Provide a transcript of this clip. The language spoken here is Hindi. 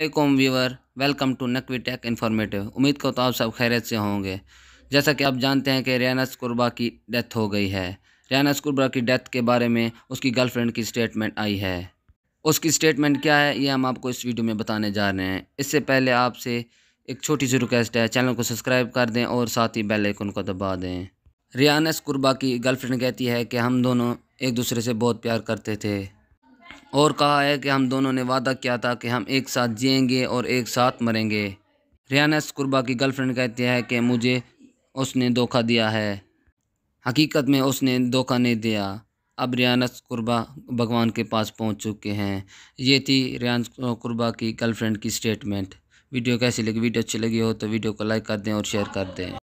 वालेकुम viewer welcome to Naqvi tech informative उम्मीद को तो आप सब खैरियत से होंगे। जैसा कि आप जानते हैं कि रियानस कुरबा की डेथ हो गई है। रियानस कुरबा की डेथ के बारे में उसकी गर्लफ्रेंड की स्टेटमेंट आई है। उसकी स्टेटमेंट क्या है, ये हम आपको इस वीडियो में बताने जा रहे हैं। इससे पहले आपसे एक छोटी सी रिक्वेस्ट है चैनल को सब्सक्राइब कर दें और साथ ही बेल आइकन को दबा दें। रियानस कुरबा की गर्लफ्रेंड कहती है कि हम दोनों एक दूसरे से बहुत प्यार करते थे। और कहा है कि हम दोनों ने वादा किया था कि हम एक साथ जिएँगे और एक साथ मरेंगे। रियानस कुरबा की गर्लफ्रेंड कहती है कि मुझे उसने धोखा दिया है। हकीकत में उसने धोखा नहीं दिया। अब रियानस कुरबा भगवान के पास पहुँच चुके हैं। ये थी रियान कुरबा की गर्लफ्रेंड की स्टेटमेंट। वीडियो कैसी लगी? वीडियो अच्छी लगी हो तो वीडियो को लाइक कर दें और शेयर कर दें।